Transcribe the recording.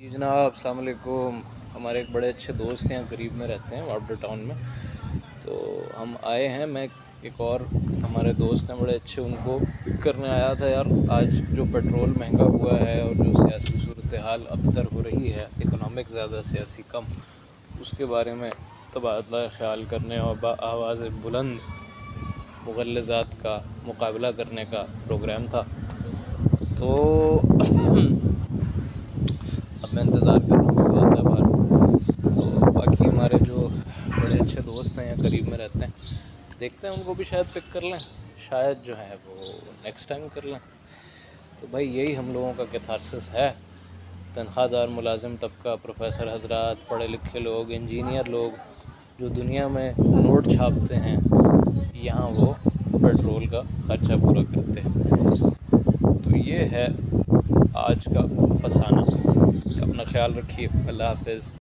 जी जनाब अलकुम हमारे एक बड़े अच्छे दोस्त हैं, करीब में रहते हैं वापडर टाउन में। तो हम आए हैं, मैं एक और, हमारे दोस्त हैं बड़े अच्छे, उनको पिक करने आया था यार। आज जो पेट्रोल महँगा हुआ है और जो सियासी सूरत हाल अबतर हो रही है, इकनॉमिक ज़्यादा, सियासी कम, उसके बारे में तबादला ख्याल करने और आवाज़ बुलंद, मुगलज़ात का मुकाबला करने का प्रोग्राम था। तो मैं इंतज़ार कर रहा हूँ आता है बाहर तो बाकी हमारे जो बड़े अच्छे दोस्त हैं या करीब में रहते हैं, देखते हैं, उनको भी शायद पिक कर लें। शायद जो है वो नेक्स्ट टाइम कर लें। तो भाई यही हम लोगों का कैथारसिस है। तनख्वाहदार, मुलाजिम तबका प्रोफेसर हजरात पढ़े लिखे लोग इंजीनियर लोग, जो दुनिया में नोट छापते हैं, यहाँ वो पेट्रोल का ख़र्चा पूरा करते हैं। तो ये है आज का फसाना। अपना ख्याल रखिए। अल्लाह हाफिज़।